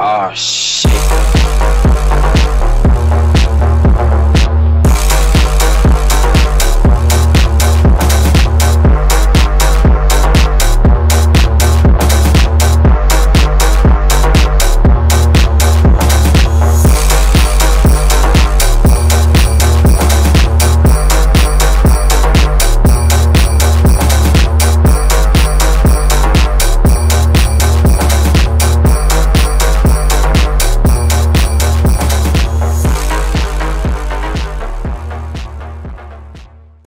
Oh shit.